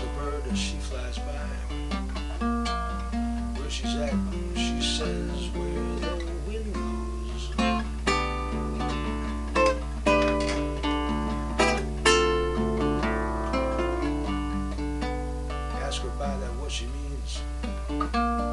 bird as she flies by. Where she's at, she says, where the wind blows. Ask her by that what she means.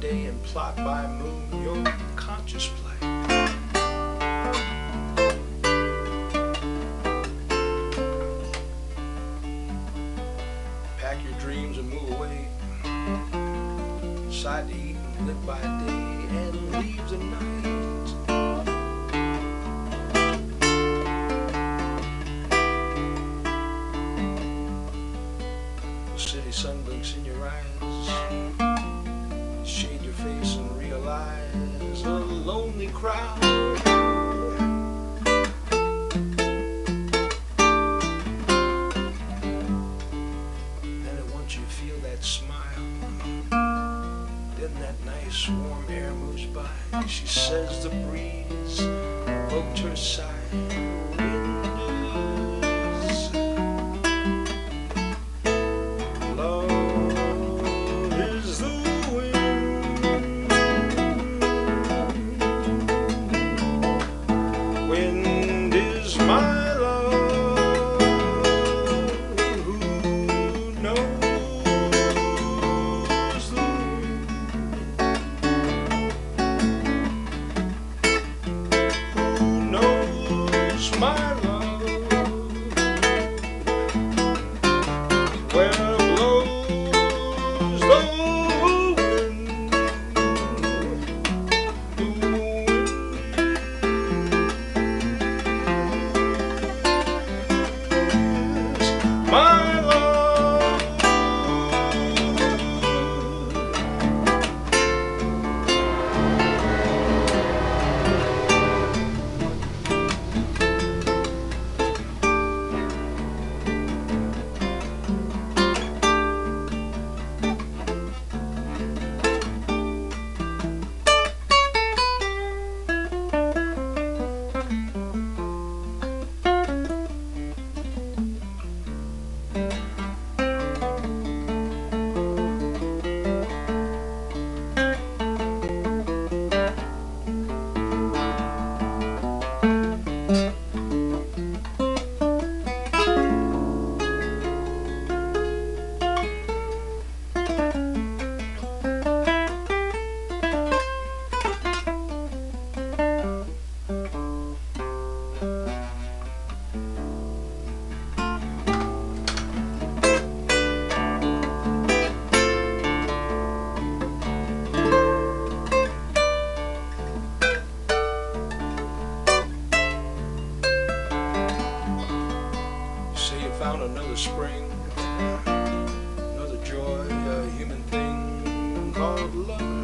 Day and plot by moon. Your conscious play. Pack your dreams and move away. Decide to eat and live by day and leave the night. Lonely crowd. And at once you feel that smile. Then that nice warm air moves by. She says the breeze evoked her sigh. Thing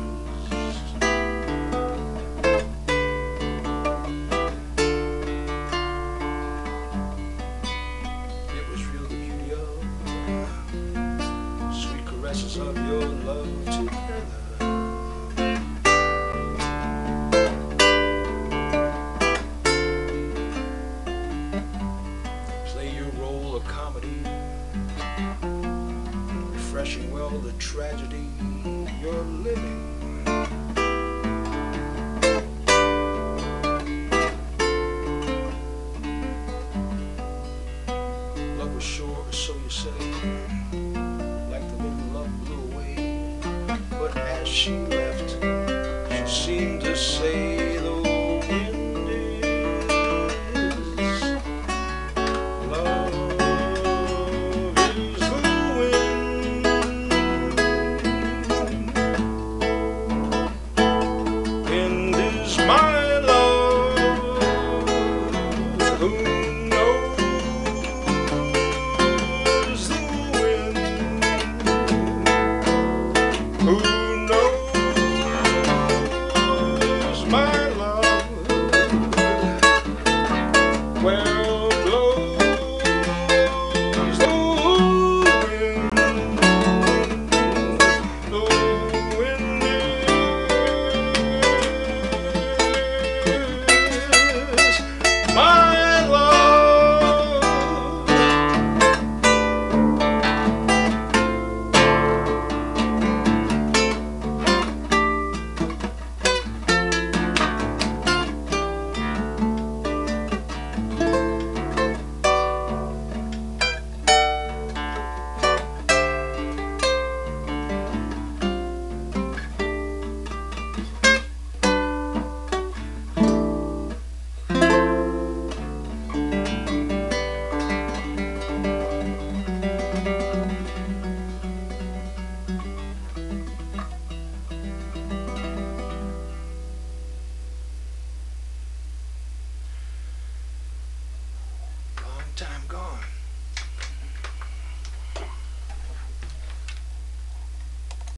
she left, she seemed to say.